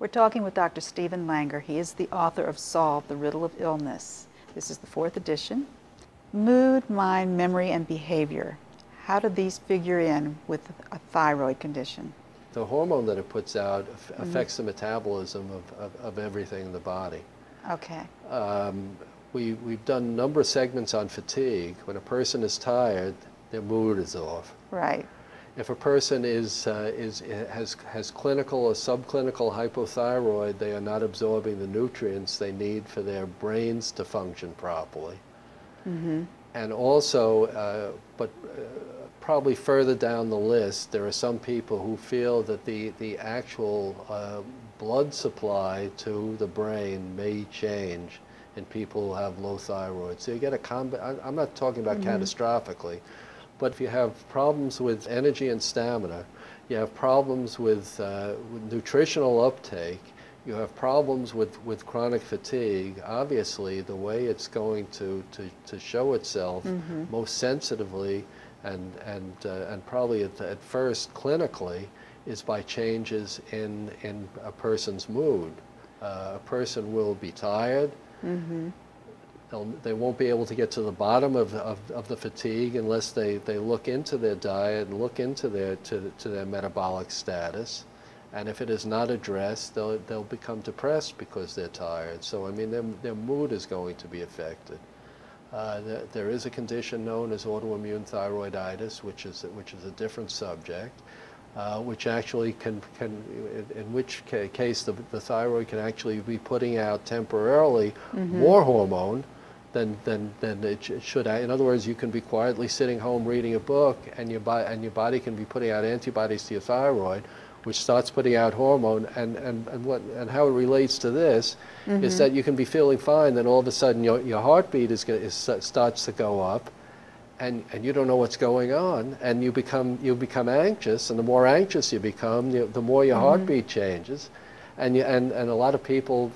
We're talking with Dr. Stephen Langer. He is the author of Solve, The Riddle of Illness. This is the fourth edition. Mood, mind, memory, and behavior. How do these figure in with a thyroid condition? The hormone that it puts out affects mm -hmm. the metabolism of, of, of, everything in the body. Okay. Um, we, we've done a number of segments on fatigue. When a person is tired, their mood is off. Right. If a person is, uh, is, has, has clinical or subclinical hypothyroid, they are not absorbing the nutrients they need for their brains to function properly. Mm -hmm. And also, uh, but uh, probably further down the list, there are some people who feel that the, the actual uh, blood supply to the brain may change in people who have low thyroid. So you get a comb. I'm not talking about mm -hmm. catastrophically, but if you have problems with energy and stamina, you have problems with, uh, with nutritional uptake, you have problems with, with chronic fatigue, obviously the way it's going to, to, to show itself mm -hmm. most sensitively and, and, uh, and probably at, at first clinically is by changes in, in a person's mood. Uh, a person will be tired, mm -hmm. They'll, they won't be able to get to the bottom of, of, of, the fatigue unless they, they look into their diet and look into their, to, to their metabolic status. And if it is not addressed, they'll, they'll become depressed because they're tired. So, I mean, their, their mood is going to be affected. Uh, there, there is a condition known as autoimmune thyroiditis, which is, which is a different subject, uh, which actually can, can in, in which ca case the, the thyroid can actually be putting out temporarily mm -hmm. more hormone than, than, than it, should. In other words, you can be quietly sitting home reading a book and your, and your body can be putting out antibodies to your thyroid, which starts putting out hormone. And, and, and, what, and how it relates to this mm -hmm. is mm-hmm. that you can be feeling fine, then all of a sudden your, your heartbeat is, is, starts to go up. And, and you don't know what's going on, and you become, you become anxious, and the more anxious you become, the, the more your mm -hmm. heartbeat changes and, you, and, and a lot of people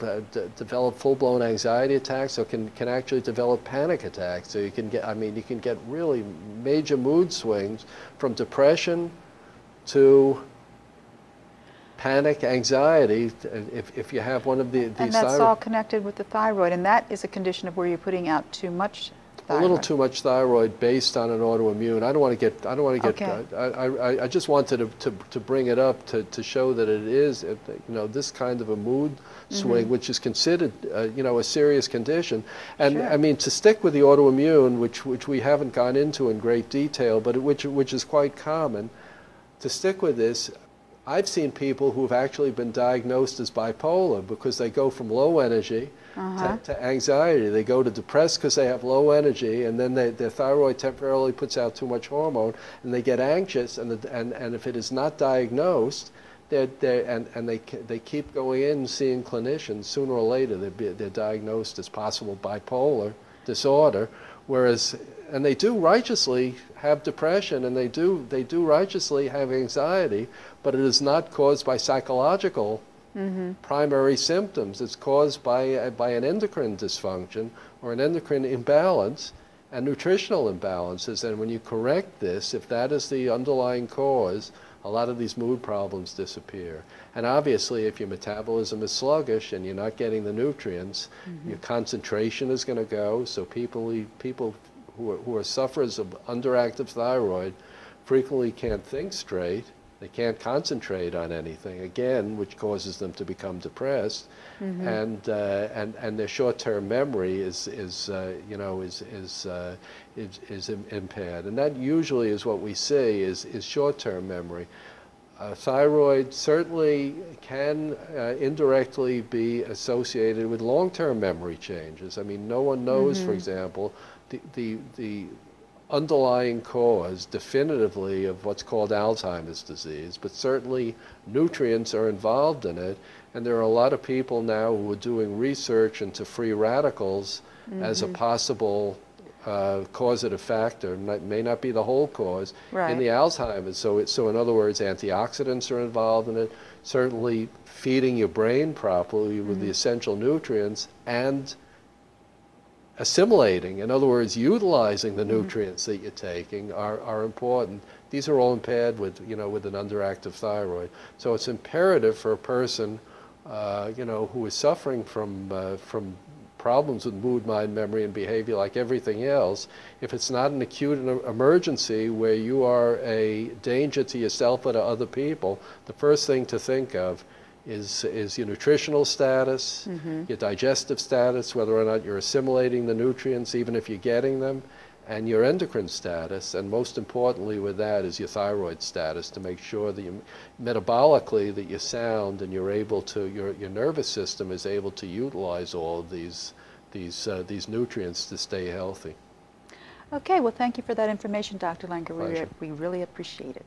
develop full-blown anxiety attacks or can, can actually develop panic attacks. So you can get, I mean, you can get really major mood swings from depression to panic, anxiety, uh, if, if you have one of the, these And that's all connected with the thyroid, and that is a condition of where you're putting out too much a little too much thyroid based on an autoimmune. I don't want to get. I don't want to get. Okay. I, I, I just wanted to, to, to bring it up to, to show that it is, you know, this kind of a mood swing, mm -hmm. which is considered, uh, you know, a serious condition. And sure. I mean, to stick with the autoimmune, which which we haven't gone into in great detail, but which which is quite common, to stick with this. I've seen people who've actually been diagnosed as bipolar because they go from low energy uh-huh. to, to, anxiety. They go to depressed because they have low energy, and then they, their thyroid temporarily puts out too much hormone, and they get anxious. And, the, and, and if it is not diagnosed, they're, they're, and, and they, they keep going in and seeing clinicians, sooner or later they're, they're diagnosed as possible bipolar disorder. Whereas, and they do righteously have depression, and they do, they do righteously have anxiety, but it is not caused by psychological Mm -hmm. primary symptoms. It's caused by, uh, by an endocrine dysfunction or an endocrine imbalance and nutritional imbalances. And when you correct this, if that is the underlying cause, a lot of these mood problems disappear. And obviously, if your metabolism is sluggish and you're not getting the nutrients, mm -hmm. your concentration is going to go. So people, people who are, who are sufferers of underactive thyroid frequently can't think straight they can't concentrate on anything again, which causes them to become depressed, mm -hmm. and uh, and and their short-term memory is is uh, you know is is, uh, is is impaired, and that usually is what we see is is short-term memory. thyroid certainly can uh, indirectly be associated with long-term memory changes. I mean, no one knows, mm -hmm. for mm-hmm. example, the the the underlying cause definitively of what's called Alzheimer's disease, but certainly nutrients are involved in it. And there are a lot of people now who are doing research into free radicals mm -hmm. as a mm-hmm. possible uh, causative factor. May not be the whole cause right. in the Alzheimer's. So, it, so in other words, antioxidants are involved in it. Certainly, feeding your brain properly with mm -hmm. the mm-hmm. essential nutrients and assimilating, in other words, utilizing the nutrients that you're taking are, are important. These are all impaired with, you know, with an underactive thyroid. So it's imperative for a person uh, you know, who is suffering from, uh, from problems with mood, mind, memory, and behavior like everything else, if it's not an acute emergency where you are a danger to yourself or to other people, the first thing to think of is, is your nutritional status, your digestive status, whether or not you're assimilating the nutrients, even if you're getting them, and your endocrine status, and most importantly with that is your thyroid status to make sure that you metabolically that you're sound and you're able to your your nervous system is able to utilize all of these these uh, these nutrients to stay healthy. Okay, well, thank you for that information, Dr. Langer. We, Pleasure. we really appreciate it.